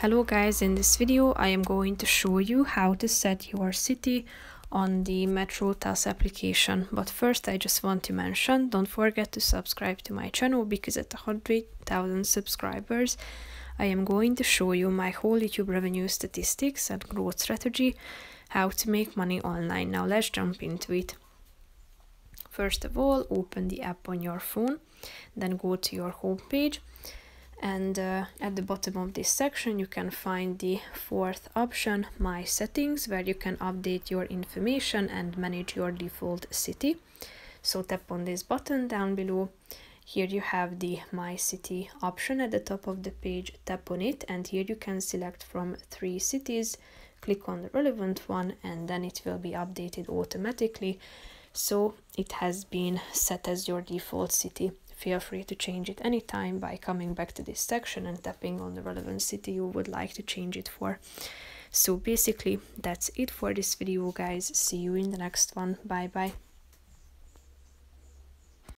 Hello guys, in this video I am going to show you how to set your city on the Metro TAS application. But first I just want to mention, don't forget to subscribe to my channel because at 100,000 subscribers I am going to show you my whole YouTube revenue statistics and growth strategy, how to make money online. Now let's jump into it. First of all, open the app on your phone, then go to your home page and uh, at the bottom of this section you can find the fourth option my settings where you can update your information and manage your default city. So tap on this button down below. Here you have the my city option at the top of the page. Tap on it and here you can select from three cities. Click on the relevant one and then it will be updated automatically. So it has been set as your default city Feel free to change it anytime by coming back to this section and tapping on the relevant city you would like to change it for. So basically that's it for this video guys. See you in the next one. Bye bye.